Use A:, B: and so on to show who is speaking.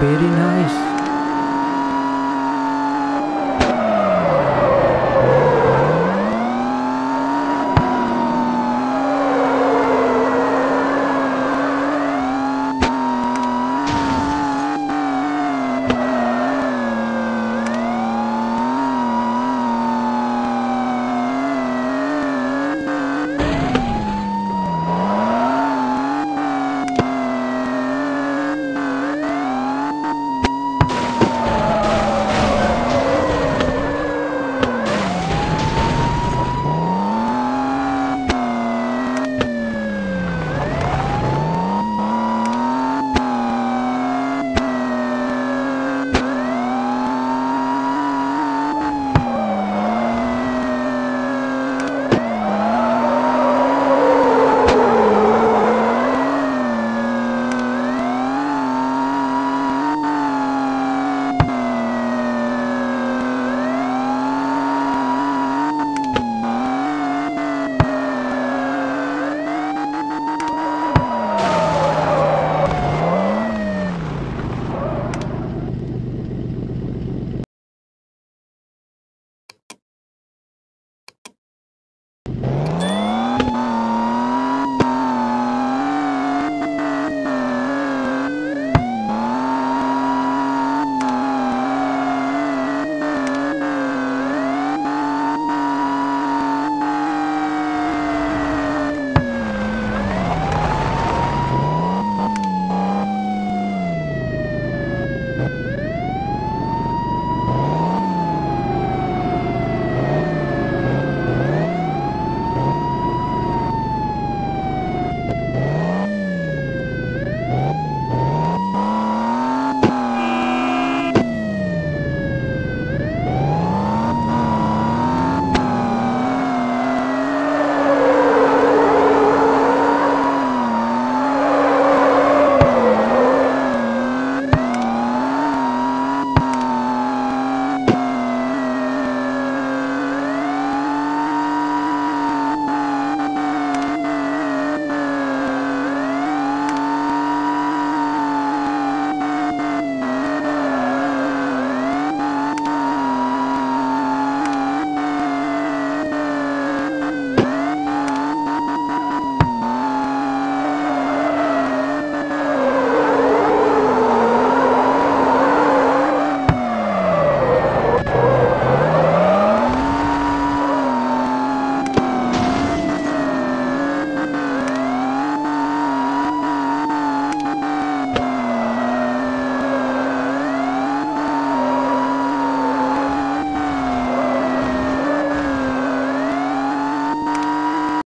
A: very nice.